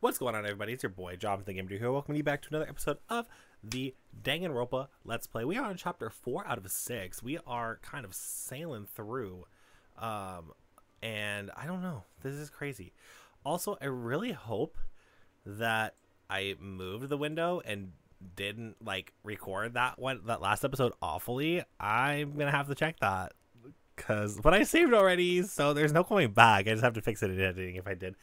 What's going on, everybody? It's your boy, Jonathan Game here. Welcome you back to another episode of the Danganronpa Let's Play. We are on chapter 4 out of 6. We are kind of sailing through. Um, and I don't know. This is crazy. Also, I really hope that I moved the window and didn't like record that one that last episode awfully. I'm gonna have to check that because but I saved already, so there's no going back. I just have to fix it in editing if I did.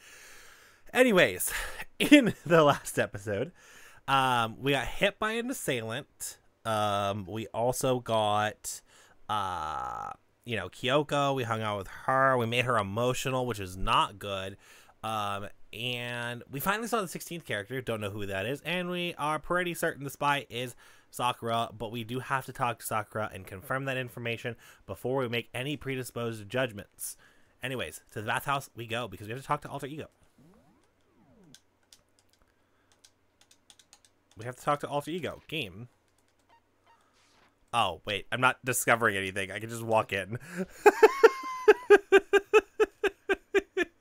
Anyways, in the last episode, um, we got hit by an assailant. Um, we also got, uh, you know, Kyoko. We hung out with her. We made her emotional, which is not good. Um, and we finally saw the 16th character. Don't know who that is. And we are pretty certain the spy is Sakura, but we do have to talk to Sakura and confirm that information before we make any predisposed judgments. Anyways, to the bathhouse we go because we have to talk to Alter Ego. We have to talk to Alter Ego. Game. Oh, wait. I'm not discovering anything. I can just walk in.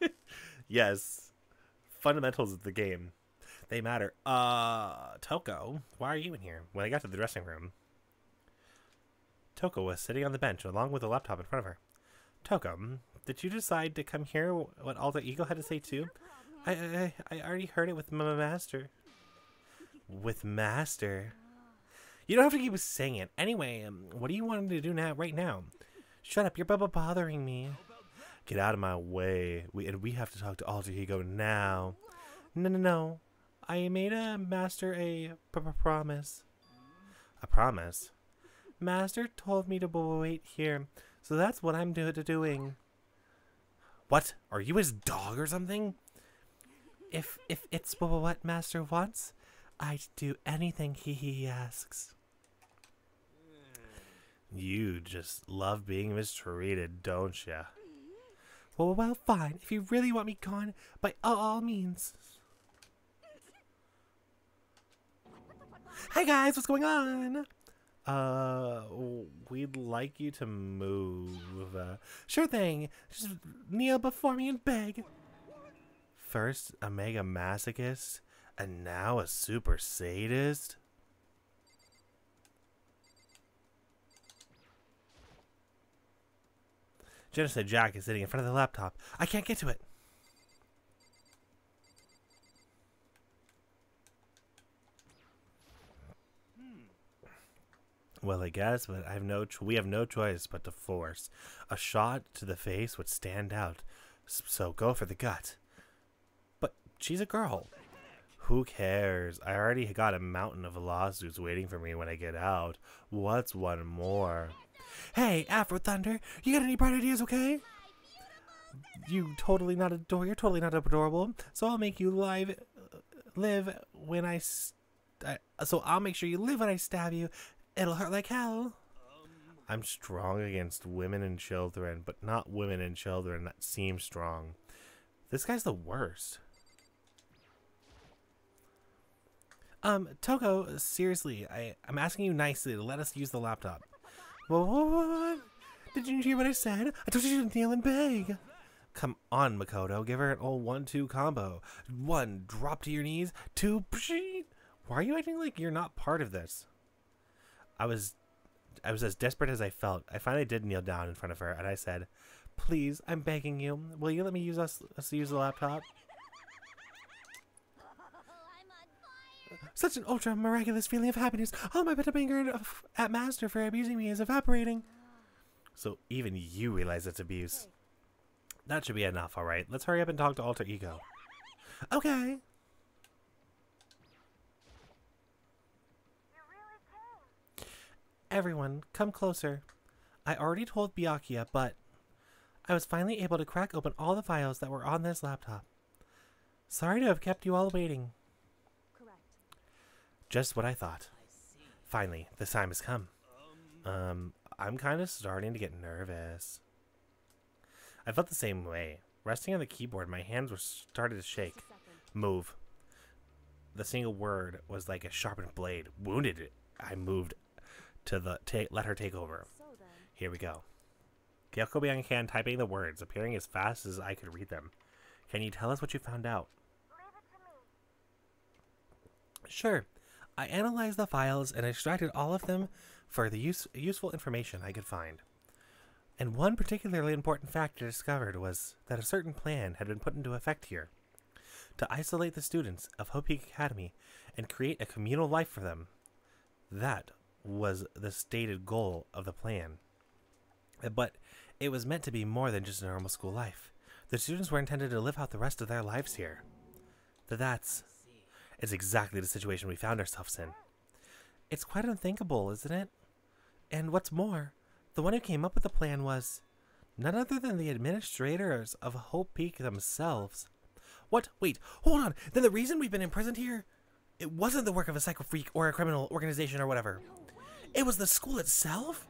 yes. Fundamentals of the game. They matter. Uh, Toko, why are you in here? When I got to the dressing room, Toko was sitting on the bench along with a laptop in front of her. Toko, did you decide to come here? What Alter Ego had to say too? I I, I already heard it with my master. With master. You don't have to keep saying it. Anyway, um, what do you want to do now? Right now? Shut up! You're bothering me. Get out of my way. We and we have to talk to Alter Ego now. No, no, no. I made a master a p- p- promise. A promise. Master told me to wait here, so that's what I'm do- doing. What? Are you his dog or something? If if it's what Master wants, I'd do anything he, he asks. You just love being mistreated, don't ya? Well, well, fine. If you really want me gone, by all means. Hey guys, what's going on? Uh, we'd like you to move. Uh, sure thing. Just kneel before me and beg. First, a mega masochist, and now a super sadist? Genocide Jack is sitting in front of the laptop. I can't get to it. Well, I guess, but I have no. We have no choice but to force. A shot to the face would stand out, so go for the gut. But she's a girl. Who cares? I already got a mountain of lawsuits waiting for me when I get out. What's one more? Hey, Afro Thunder, you got any bright ideas, okay? You totally not adorable. You're totally not adorable. So I'll make you live, live when I. So I'll make sure you live when I stab you. It'll hurt like hell. I'm strong against women and children, but not women and children that seem strong. This guy's the worst. Um, Toko, seriously, I, I'm asking you nicely to let us use the laptop. What? what? Did you hear what I said? I told you to kneel and beg. Come on, Makoto. Give her an old one-two combo. One, drop to your knees. Two, pshit. Why are you acting like you're not part of this? I was, I was as desperate as I felt. I finally did kneel down in front of her, and I said, "Please, I'm begging you. Will you let me use us, us use the laptop?" Such an ultra miraculous feeling of happiness. All my bitter anger uh, at Master for abusing me is evaporating. So even you realize it's abuse. That should be enough, alright? Let's hurry up and talk to Alter Ego. Okay. Everyone, come closer. I already told Byakuya, but I was finally able to crack open all the files that were on this laptop. Sorry to have kept you all waiting. Just what I thought. Finally, the time has come. Um, I'm kind of starting to get nervous. I felt the same way. Resting on the keyboard, my hands were started to shake. Move. The single word was like a sharpened blade. Wounded it. I moved to the ta- let her take over. Here we go. Kyoko began can typing the words, appearing as fast as I could read them. Can you tell us what you found out? Sure. I analyzed the files and extracted all of them for the use, useful information I could find. And one particularly important fact I discovered was that a certain plan had been put into effect here to isolate the students of Hope Peak Academy and create a communal life for them. That was the stated goal of the plan. Uh, but it was meant to be more than just a normal school life. The students were intended to live out the rest of their lives here. That's is exactly the situation we found ourselves in. It's quite unthinkable, isn't it? And what's more, the one who came up with the plan was none other than the administrators of Hope Peak themselves. What? Wait, hold on. Then the reason we've been imprisoned here, it wasn't the work of a psycho freak or a criminal organization or whatever. It was the school itself?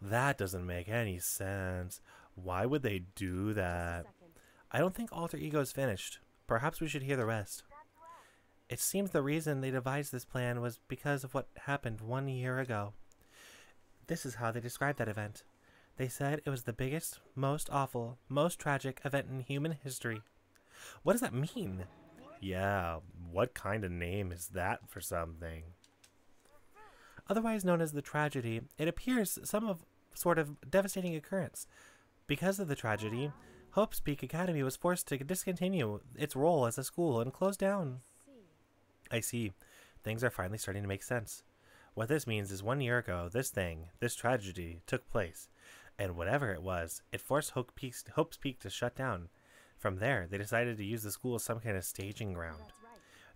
That doesn't make any sense. Why would they do that? I don't think Alter Ego is finished. Perhaps we should hear the rest. It seems the reason they devised this plan was because of what happened one year ago. This is how they described that event. They said it was the biggest, most awful, most tragic event in human history. What does that mean? Yeah, what kind of name is that for something? Otherwise known as the tragedy, it appears some of sort of devastating occurrence. Because of the tragedy, Hope's Peak Academy was forced to discontinue its role as a school and close down. I see. Things are finally starting to make sense. What this means is one year ago, this thing, this tragedy, took place, and whatever it was, it forced Hope Peak, Hope's Peak to shut down. From there, they decided to use the school as some kind of staging ground.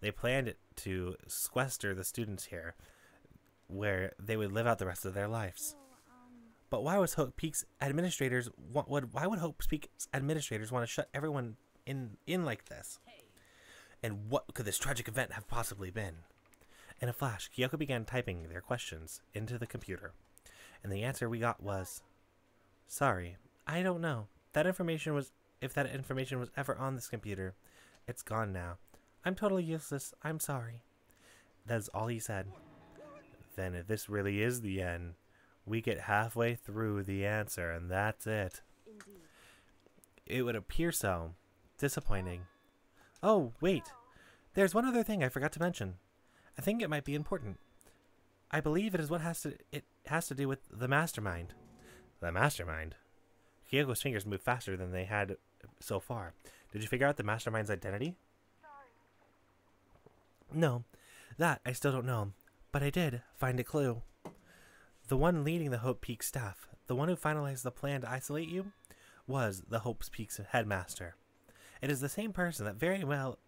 They planned to sequester the students here, where they would live out the rest of their lives. Um, but why was Hope Peak's administrators would why would Hope Peak's administrators want to shut everyone in in like this? And what could this tragic event have possibly been? In a flash, Kyoko began typing their questions into the computer, and the answer we got was, "Sorry, I don't know. That information was if that information was ever on this computer, it's gone now. I'm totally useless. I'm sorry." That's all he said. Then if this really is the end, we get halfway through the answer and that's it. Indeed. It would appear so. Disappointing. Oh, wait. There's one other thing I forgot to mention. I think it might be important. I believe it is what has to it has to do with the mastermind. The mastermind. Kyoko's fingers moved faster than they had so far. Did you figure out the mastermind's identity? No, that I still don't know, but I did find a clue. The one leading the Hope Peak staff, the one who finalized the plan to isolate you, was the Hope Peak's headmaster. It is the same person that very well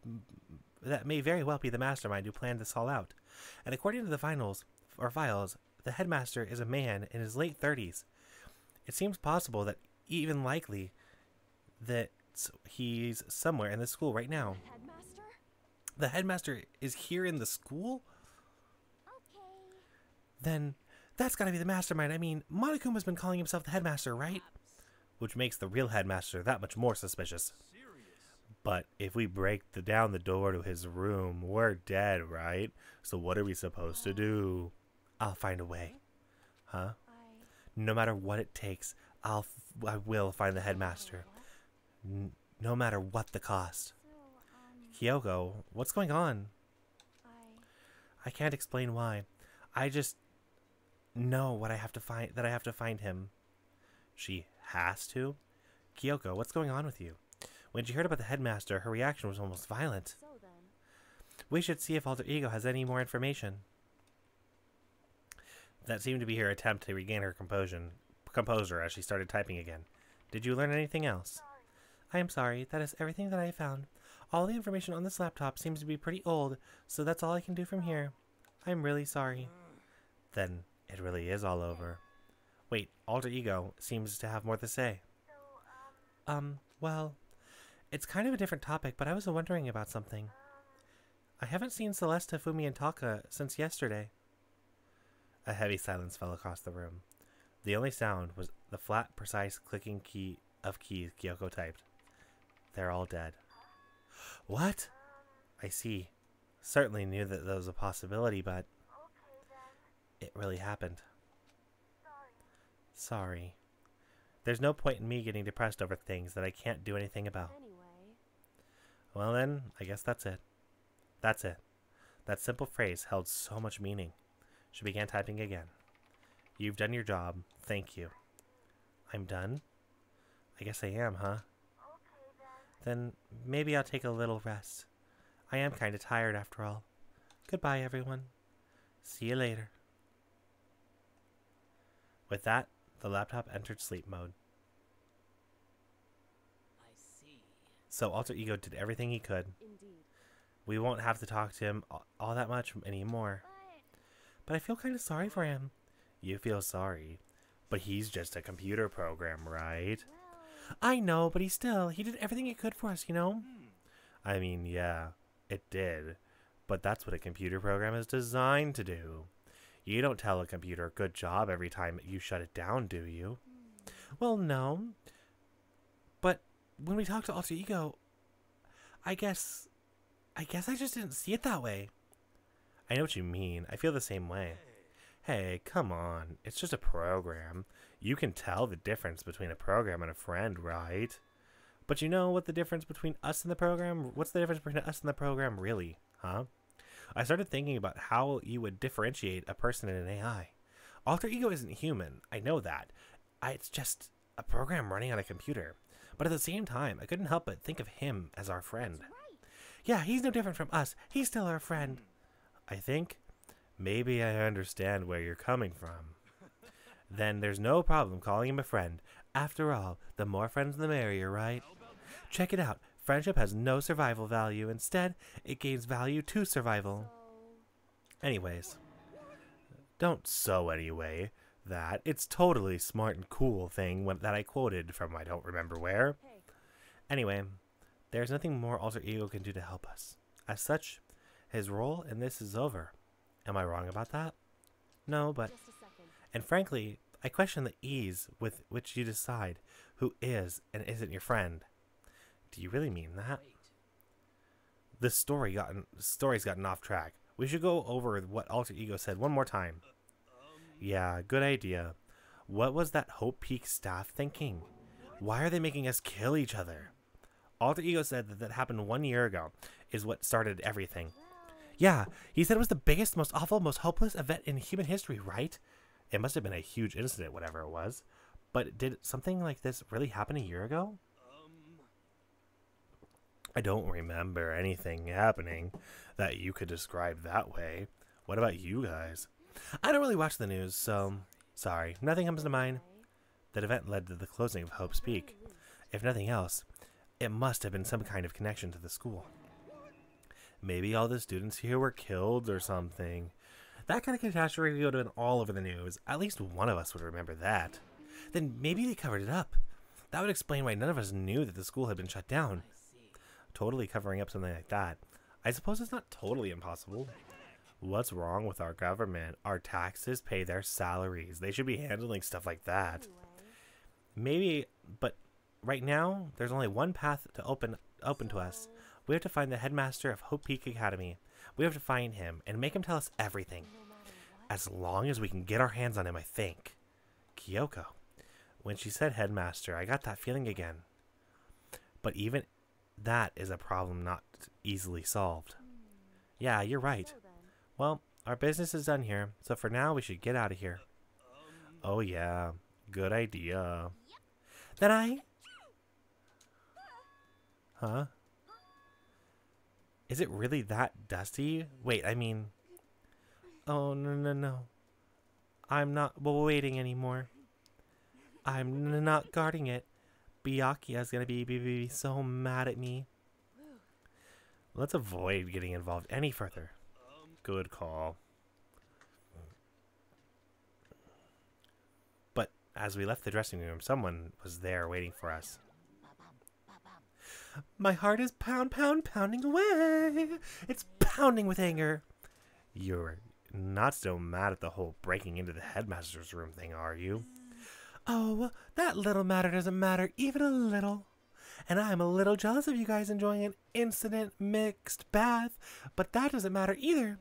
that may very well be the mastermind who planned this all out. And according to the finals or files, the headmaster is a man in his late thirties. It seems possible that even likely that he's somewhere in the school right now. Headmaster? The headmaster is here in the school? Okay. Then that's gotta be the mastermind. I mean, Monokuma's been calling himself the headmaster, right? Which makes the real headmaster that much more suspicious. But if we break the, down the door to his room, we're dead, right? So what are we supposed to do? I'll find a way. Huh? No matter what it takes, I'll I will find the headmaster. N no matter what the cost. Kyoko, what's going on? I can't explain why. I just know what I have to find that I have to find him. She has to? Kyoko, what's going on with you? When she heard about the headmaster, her reaction was almost violent. So we should see if Alter Ego has any more information. That seemed to be her attempt to regain her composure, composure as she started typing again. Did you learn anything else? I am sorry, that is everything that I found. All the information on this laptop seems to be pretty old, so that's all I can do from here. I'm really sorry. Then it really is all over. Wait, Alter Ego seems to have more to say. Um, well, it's kind of a different topic, but I was wondering about something. I haven't seen Celeste, Fumi, and Taka since yesterday. A heavy silence fell across the room. The only sound was the flat, precise clicking key of keys Kyoko typed. They're all dead. What? I see. Certainly knew that there was a possibility, but it really happened. Sorry. There's no point in me getting depressed over things that I can't do anything about. Well then, I guess that's it. That's it. That simple phrase held so much meaning. She began typing again. You've done your job. Thank you. I'm done? I guess I am, huh? Okay, then. Then maybe I'll take a little rest. I am kind of tired after all. Goodbye, everyone. See you later. With that, the laptop entered sleep mode. I see. So Alter Ego did everything he could. Indeed. We won't have to talk to him a- all that much anymore. But I feel kind of sorry for him. You feel sorry. But he's just a computer program, right? I know, but he still, he did everything he could for us, you know? Hmm. I mean, yeah, it did. But that's what a computer program is designed to do. You don't tell a computer good job every time you shut it down, do you? Hmm. Well, no. When we talk to Alter Ego, I guess I guess I just didn't see it that way. I know what you mean. I feel the same way. Hey, come on. It's just a program. You can tell the difference between a program and a friend, right? But you know what the difference between us and the program? What's the difference between us and the program, really? Huh? I started thinking about how you would differentiate a person and an AI. Alter Ego isn't human. I know that. I, it's just a program running on a computer. But at the same time, I couldn't help but think of him as our friend. Yeah, he's no different from us. He's still our friend. I think maybe I understand where you're coming from. then there's no problem calling him a friend. After all, the more friends the merrier, right? Check it out. Friendship has no survival value. Instead, it gains value to survival. Anyways, don't so anyway. That it's totally smart and cool thing when, that I quoted from I don't remember where. Anyway, there's nothing more Alter Ego can do to help us. As such, his role in this is over. Am I wrong about that? No, but just a second. and frankly, I question the ease with which you decide who is and isn't your friend. Do you really mean that? Wait. This story gotten story's gotten off track. We should go over what Alter Ego said one more time. Yeah, good idea. What was that Hope Peak staff thinking? Why are they making us kill each other? Alter Ego said that that happened one year ago, is what started everything. Yeah, he said it was the biggest, most awful, most hopeless event in human history, right? It must have been a huge incident, whatever it was. But did something like this really happen a year ago? Um, I don't remember anything happening that you could describe that way. What about you guys? I don't really watch the news, so sorry. Nothing comes to mind. That event led to the closing of Hope's Peak. If nothing else, it must have been some kind of connection to the school. Maybe all the students here were killed or something. That kind of catastrophe would have been all over the news. At least one of us would remember that. Then maybe they covered it up. That would explain why none of us knew that the school had been shut down. Totally covering up something like that. I suppose it's not totally impossible. What's wrong with our government? Our taxes pay their salaries. They should be handling stuff like that. Maybe, but right now there's only one path to open open to us. We have to find the headmaster of Hope Peak Academy. We have to find him and make him tell us everything. As long as we can get our hands on him, I think. Kyoko. When she said headmaster, I got that feeling again. But even that is a problem not easily solved. Yeah, you're right. Well, our business is done here, so for now we should get out of here. Oh yeah, good idea. Then I... Huh? Is it really that dusty? Wait, I mean... Oh, no, no, no. I'm not waiting anymore. I'm not guarding it. Byakuya's gonna be, be, be so mad at me. Let's avoid getting involved any further. Good call. But as we left the dressing room, someone was there waiting for us. My heart is pound, pound, pounding away. It's pounding with anger. You're not so mad at the whole breaking into the headmaster's room thing, are you? Oh, that little matter doesn't matter even a little. And I'm a little jealous of you guys enjoying an incident mixed bath, but that doesn't matter either.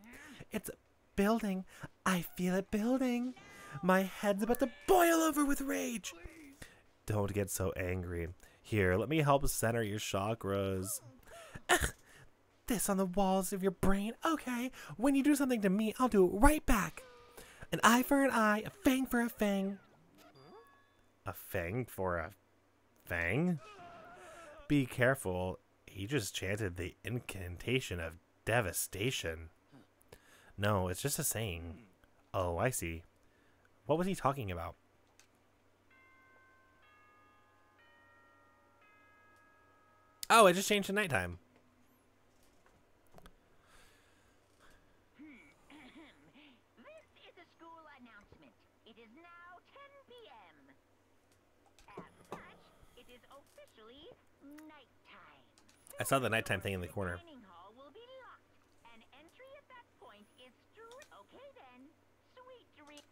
It's building. I feel it building. My head's about to boil over with rage. Don't get so angry. Here, let me help center your chakras. Ugh, this on the walls of your brain. Okay, when you do something to me, I'll do it right back. An eye for an eye, a fang for a fang. A fang for a fang? Be careful. He just chanted the incantation of devastation. No, it's just a saying. Oh, I see. What was he talking about? Oh, it just changed to nighttime. This is a school announcement. It is now 10 p.m. As such, it is officially nighttime. I saw the nighttime thing in The corner. dining hall will be locked, and entry at that point is strewn. Okay then, sweet dream.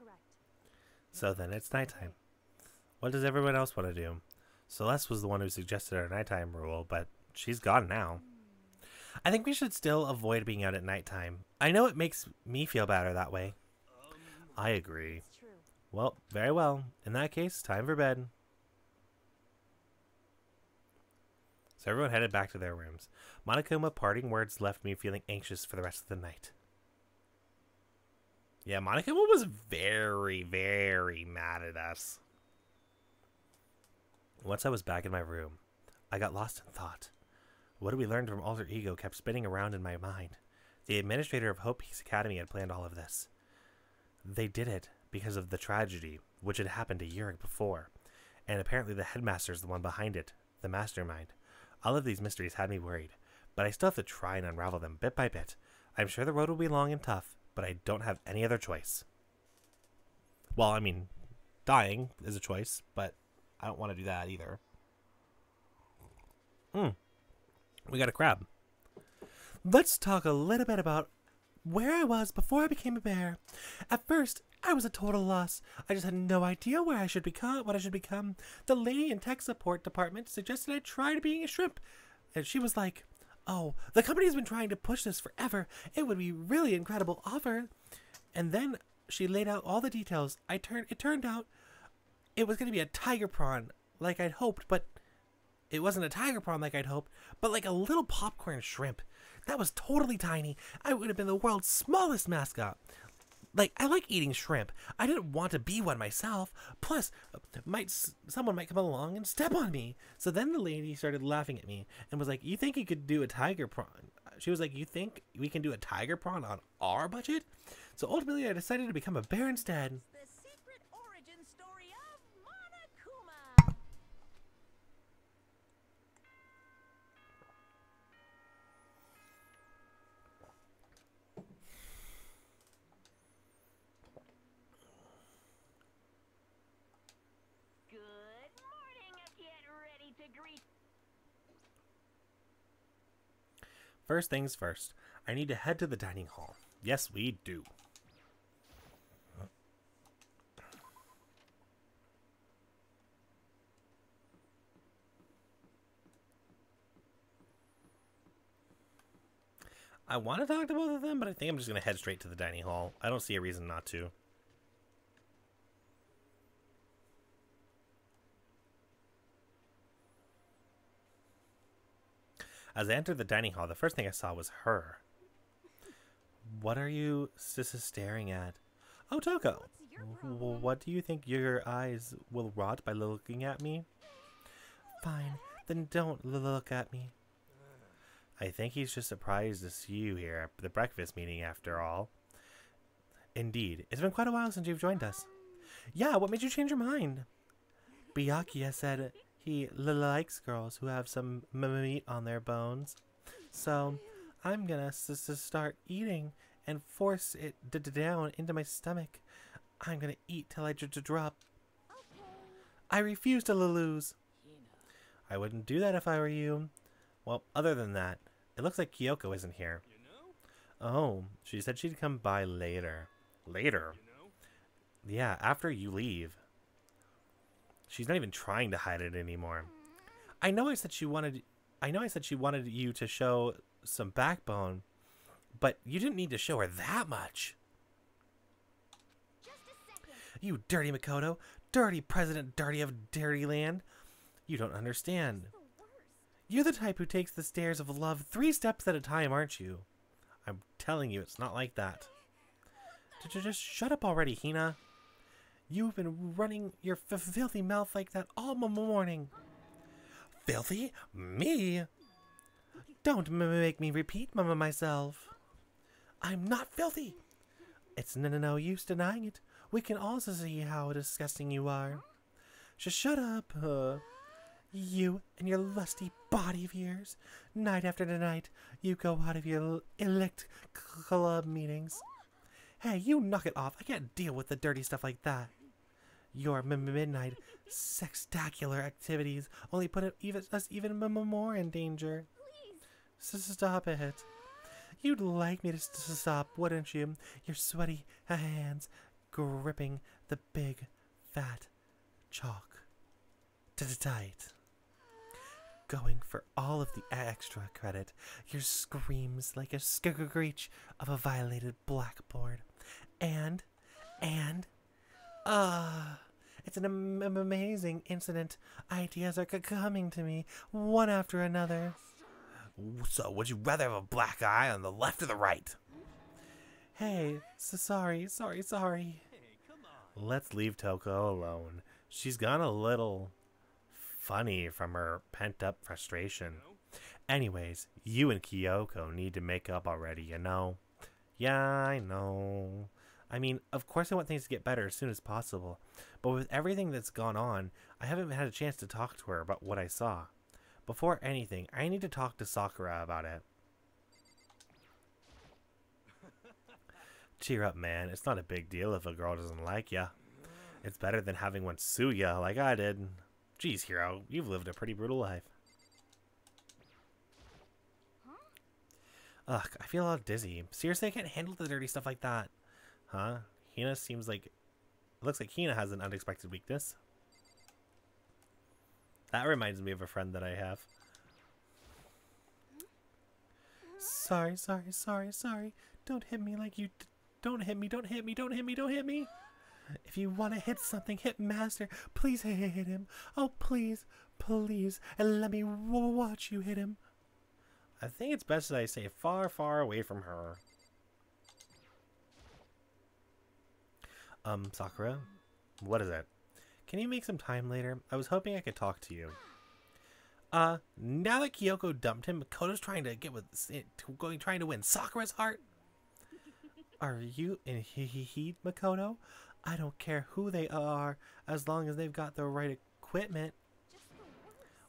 Correct. So then it's nighttime. What does everyone else want to do? Celeste was the one who suggested our nighttime rule, but she's gone now. I think we should still avoid being out at nighttime. I know it makes me feel better that way. I agree. Well, very well. In that case, time for bed. So everyone headed back to their rooms. Monokuma parting words left me feeling anxious for the rest of the night. Yeah, Monokuma was very, very mad at us. Once I was back in my room, I got lost in thought. What we learned from Alter Ego kept spinning around in my mind. The administrator of Hope Peak Academy had planned all of this. They did it because of the tragedy which had happened a year before, and apparently the headmaster is the one behind it, the mastermind. All of these mysteries had me worried, but I still have to try and unravel them bit by bit. I'm sure the road will be long and tough, but I don't have any other choice. Well, I mean, dying is a choice, but I don't want to do that either. Hmm. We got a crab. Let's talk a little bit about where I was before I became a bear. At first, I was a total loss. I just had no idea where I should become, what I should become. The lady in tech support department suggested I try being a shrimp, and she was like, "Oh, the company's been trying to push this forever. It would be really incredible offer." And then she laid out all the details. I turned. It turned out it was going to be a tiger prawn, like I'd hoped, but it wasn't a tiger prawn like I'd hoped, but like a little popcorn shrimp. That was totally tiny. I would have been the world's smallest mascot. Like I like eating shrimp. I didn't want to be one myself. Plus, might someone might come along and step on me. So then the lady started laughing at me and was like, "You think you could do a tiger prawn?" She was like, "You think we can do a tiger prawn on our budget?" So ultimately, I decided to become a bear instead. The secret origin story of Monokuma. Good morning. Get ready to greet. First things first, I need to head to the dining hall. Yes, we do. I want to talk to both of them, but I think I'm just going to head straight to the dining hall. I don't see a reason not to. As I entered the dining hall, the first thing I saw was her. What are you sis staring at? Oh, Toko. What do you think your eyes will rot by looking at me? Fine, then don't look at me. I think he's just surprised to see you here at the breakfast meeting after all. Indeed, it's been quite a while since you've joined us. Yeah, what made you change your mind? Byakuya said he l- likes girls who have some m- meat on their bones. So, I'm gonna s- s- start eating and force it d- d- down into my stomach. I'm gonna eat till I d- d- drop. I refuse to l- lose. I wouldn't do that if I were you. Well, other than that, it looks like Kyoko isn't here. Oh, she said she'd come by later. Later? Yeah, after you leave. She's not even trying to hide it anymore. I know I said she wanted I know I said she wanted you to show some backbone, but you didn't need to show her that much. Just a second. You dirty Makoto, dirty President Dirty of Dirty Land. You don't understand. You're the type who takes the stairs of love three steps at a time, aren't you? I'm telling you, it's not like that. Did you just shut up already, Hina. You've been running your filthy mouth like that all morning. Filthy? Me? Don't make me repeat mama myself. I'm not filthy. It's no, no use denying it. We can also see how disgusting you are. Just shut up. Uh, you and your lusty body of yours. Night after night, you go out of your elect club meetings. Hey, you knock it off. I can't deal with the dirty stuff like that. Your midnight sextacular activities only put even, us even more in danger. Please. Stop it. You'd like me to stop, wouldn't you? Your sweaty hands gripping the big, fat chalk. Tight. Going for all of the extra credit. Your screams like a screech of a violated blackboard. And, and, ah. Uh, it's an am amazing incident. Ideas are coming to me, one after another. So, would you rather have a black eye on the left or the right? Hey, so sorry, sorry, sorry. Let's leave Toko alone. She's gone a little funny from her pent up frustration. Anyways, you and Kyoko need to make up already, you know? Yeah, I know. I mean, of course I want things to get better as soon as possible, but with everything that's gone on, I haven't had a chance to talk to her about what I saw. Before anything, I need to talk to Sakura about it. Cheer up, man. It's not a big deal if a girl doesn't like ya. It's better than having one sue ya like I did. Geez, Hiro, you've lived a pretty brutal life. Ugh, I feel all dizzy. Seriously, I can't handle the dirty stuff like that. Huh? Hina seems like... looks like Hina has an unexpected weakness. That reminds me of a friend that I have. Sorry, sorry, sorry, sorry. Don't hit me like you... don't hit me, don't hit me, don't hit me, don't hit me. If you want to hit something, hit Master. Please hit him. Oh, please, please. And let me watch you hit him. I think it's best that I stay far, far away from her. Um, Sakura? What is it? Can you make some time later? I was hoping I could talk to you. Uh, now that Kyoko dumped him, Makoto's trying to get with going trying to win Sakura's heart. Are you in heat, Makoto? I don't care who they are, as long as they've got the right equipment.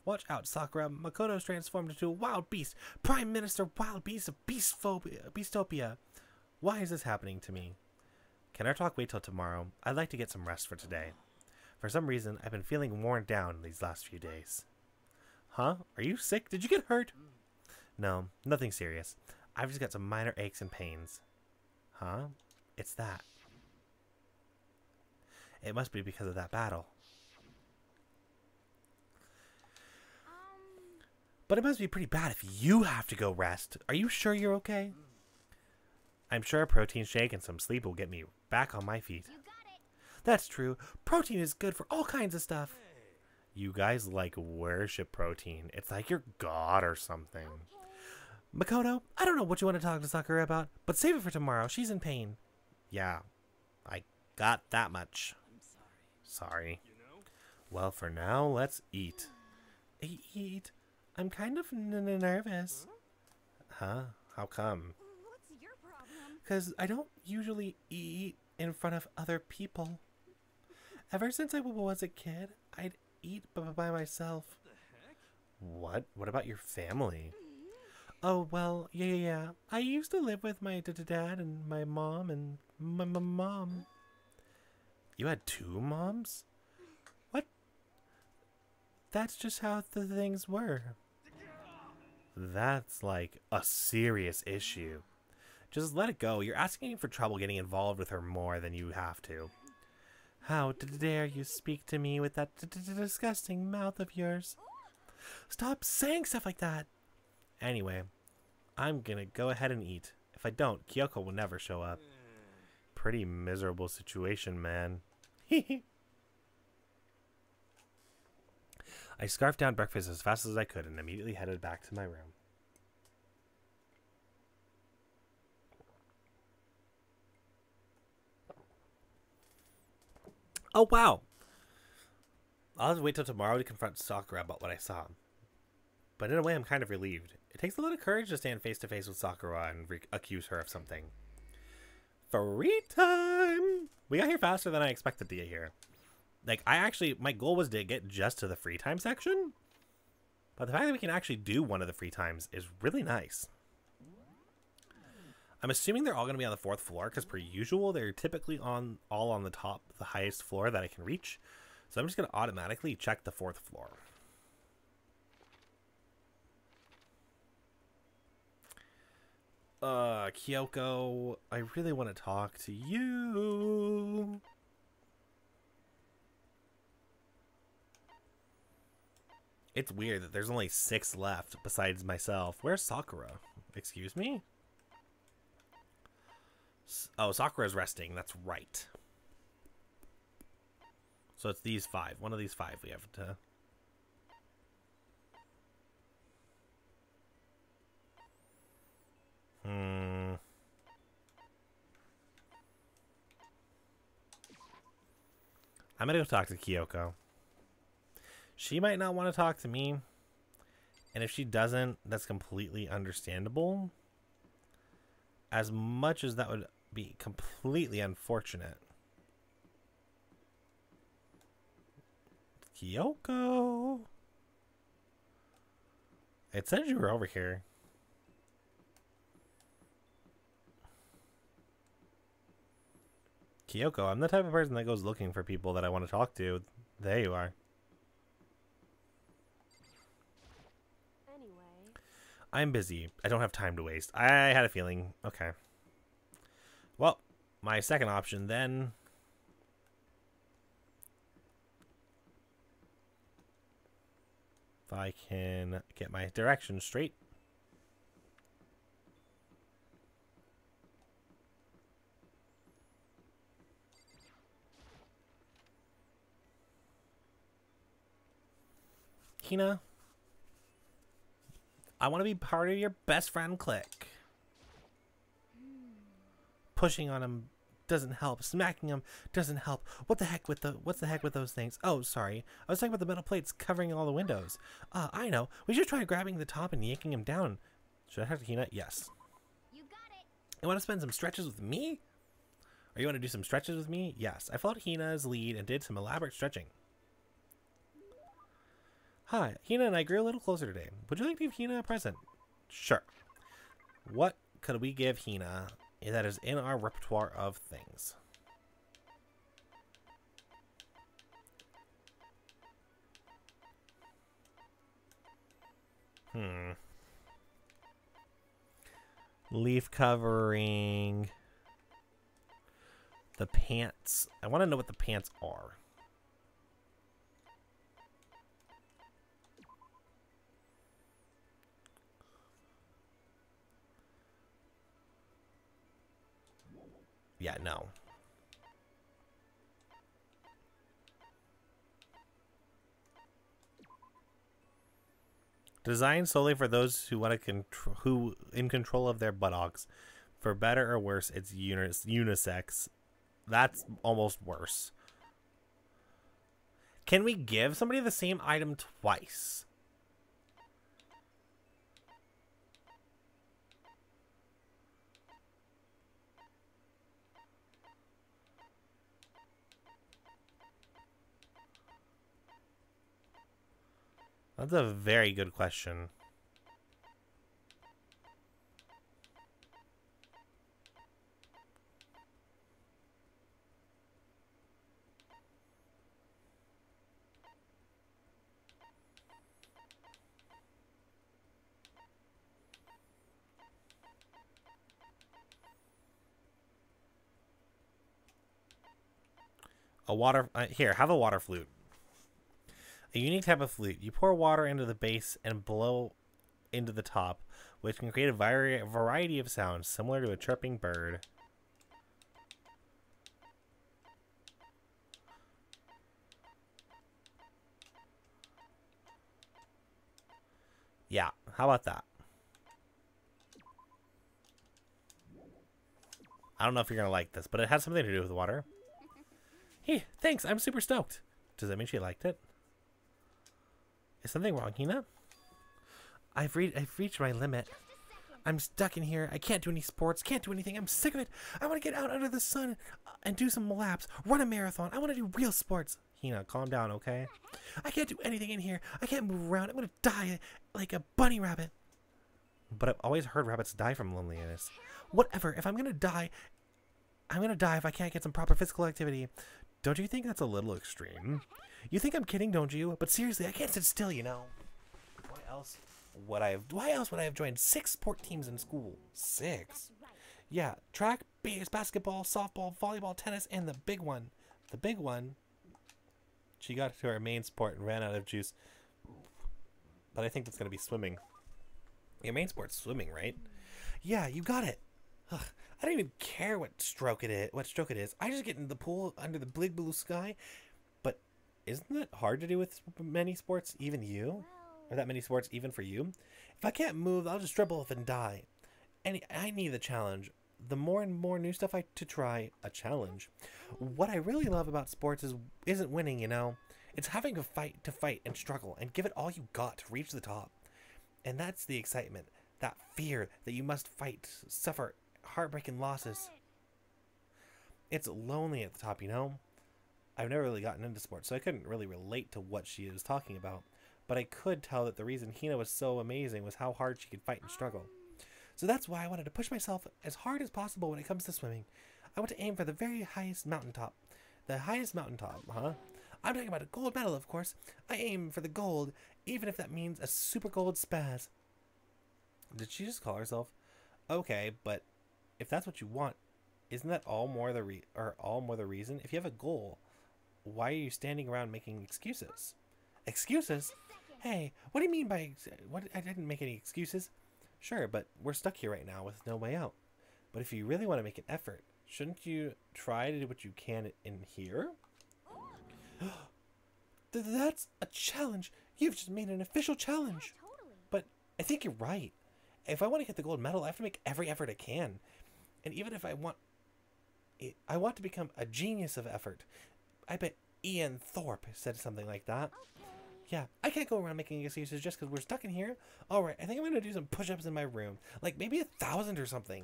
Watch out, Sakura. Makoto's transformed into a wild beast. Prime Minister Wild Beast of Beastphobia, Beastopia. Why is this happening to me? Can our talk wait till tomorrow? I'd like to get some rest for today. For some reason, I've been feeling worn down these last few days. Huh? Are you sick? Did you get hurt? No, nothing serious. I've just got some minor aches and pains. Huh? It's that. It must be because of that battle. But it must be pretty bad if you have to go rest. Are you sure you're okay? I'm sure a protein shake and some sleep will get me back on my feet. That's true. Protein is good for all kinds of stuff. You guys like worship protein. It's like your god or something. Makoto, I don't know what you want to talk to Sakura about, but save it for tomorrow. She's in pain. Yeah, I got that much. Sorry. Well, for now, let's eat. Eat? I'm kind of nervous. Huh? How come? What's your problem? Because I don't usually eat in front of other people. Ever since I was a kid, I'd eat by myself. What? What about your family? Oh, well, yeah, yeah, yeah. I used to live with my d-dad and my mom and my mom. You had two moms? What? That's just how the things were. That's like a serious issue. Just let it go. You're asking for trouble getting involved with her more than you have to. How dare you speak to me with that disgusting mouth of yours? Stop saying stuff like that! Anyway, I'm gonna go ahead and eat. If I don't, Kyoko will never show up. Pretty miserable situation, man. I I scarfed down breakfast as fast as I could and immediately headed back to my room. Oh, wow. I'll have to wait till tomorrow to confront Sakura about what I saw. But in a way, I'm kind of relieved. It takes a lot of courage to stand face to face with Sakura and accuse her of something. Free time! We got here faster than I expected to get here. Like, I actually, my goal was to get just to the free time section. But the fact that we can actually do one of the free times is really nice. I'm assuming they're all going to be on the fourth floor because, per usual, they're typically on all on the top, the highest floor that I can reach. So I'm just going to automatically check the fourth floor. Uh, Kyoko, I really want to talk to you. It's weird that there's only six left besides myself. Where's Sakura? Excuse me? Oh, Sakura's resting. That's right. So it's these five. One of these five we have to. Hmm. I'm gonna go talk to Kyoko. She might not want to talk to me. And if she doesn't, that's completely understandable. As much as that would be completely unfortunate. Kyoko. It said you were over here. Kyoko, I'm the type of person that goes looking for people that I want to talk to. There you are. Anyway, I'm busy. I don't have time to waste. I had a feeling. Okay. Well, my second option then. If I can get my directions straight. Hina, I want to be part of your best friend clique. Pushing on him doesn't help. Smacking him doesn't help. What the heck with the what's the heck with those things? Oh, sorry. I was talking about the metal plates covering all the windows. Uh, I know. We should try grabbing the top and yanking him down. Should I talk to Hina? Yes. You got it. You want to spend some stretches with me? Or you want to do some stretches with me? Yes. I followed Hina's lead and did some elaborate stretching. Hi, Hina and I grew a little closer today. Would you like to give Hina a present? Sure. What could we give Hina that is in our repertoire of things? Hmm. Leaf covering. The pants. I want to know what the pants are. Yeah, no. Designed solely for those who want to control, who in control of their buttocks. For better or worse, it's unis- unisex. That's almost worse. Can we give somebody the same item twice? That's a very good question. A water uh, here, have a water flute. A unique type of flute. You pour water into the base and blow into the top, which can create a vari- variety of sounds similar to a chirping bird. Yeah, how about that? I don't know if you're gonna like this, but it has something to do with water. Hey, thanks. I'm super stoked. Does that mean she liked it? Is something wrong, Hina? I've reached I've reached my limit. I'm stuck in here. I can't do any sports. Can't do anything. I'm sick of it. I want to get out under the sun and do some laps. Run a marathon. I want to do real sports. Hina, calm down, okay? I can't do anything in here. I can't move around. I'm gonna die like a bunny rabbit. But I've always heard rabbits die from loneliness. Whatever. If I'm gonna die, I'm gonna die if I can't get some proper physical activity. Don't you think that's a little extreme? You think I'm kidding, don't you? But seriously, I can't sit still, you know. Why else would I have? Why else would I have joined six sport teams in school? Six. Yeah, track, base, basketball, softball, volleyball, tennis, and the big one. The big one. She got to her main sport and ran out of juice. But I think that's gonna be swimming. Your main sport's swimming, right? Yeah, you got it. Ugh, I don't even care what stroke it is. What stroke it is. I just get in the pool under the big blue sky. Isn't that hard to do with many sports? Even you, or that many sports, even for you. If I can't move, I'll just dribble off and die. And I need the challenge. The more and more new stuff I to try, a challenge. What I really love about sports is isn't winning. You know, it's having to fight to fight and struggle and give it all you got to reach the top. And that's the excitement, that fear that you must fight, suffer heartbreaking losses. It's lonely at the top, you know? I've never really gotten into sports, so I couldn't really relate to what she was talking about. But I could tell that the reason Hina was so amazing was how hard she could fight and struggle. So that's why I wanted to push myself as hard as possible when it comes to swimming. I want to aim for the very highest mountaintop. The highest mountaintop, huh? I'm talking about a gold medal, of course. I aim for the gold, even if that means a super gold spaz. Did she just call herself? Okay, but if that's what you want, isn't that all more the re- or all more the reason? If you have a goal, why are you standing around making excuses? Excuses? Hey, what do you mean by ex- what? I didn't make any excuses. Sure, but we're stuck here right now with no way out. But if you really want to make an effort, shouldn't you try to do what you can in here? Th- That's a challenge. You've just made an official challenge. Totally. But I think you're right. If I want to get the gold medal, I have to make every effort I can. And even if I want I want to become a genius of effort. I bet Ian Thorpe said something like that. Okay. Yeah, I can't go around making excuses just because we're stuck in here. All right, I think I'm going to do some push-ups in my room. Like maybe a thousand or something.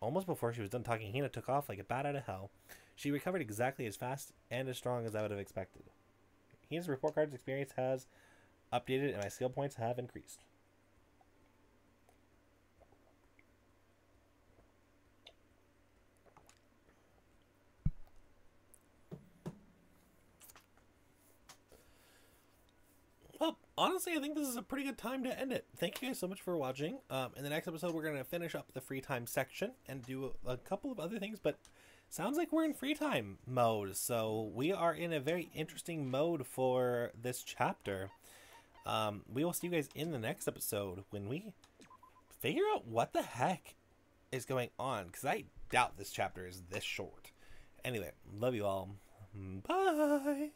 Almost before she was done talking, Hina took off like a bat out of hell. She recovered exactly as fast and as strong as I would have expected. Hina's report card's experience has updated and my skill points have increased. Well, honestly, I think this is a pretty good time to end it. Thank you guys so much for watching. Um, in the next episode, we're going to finish up the free time section and do a, couple of other things, but sounds like we're in free time mode. So we are in a very interesting mode for this chapter. Um, we will see you guys in the next episode when we figure out what the heck is going on, because I doubt this chapter is this short. Anyway, love you all. Bye.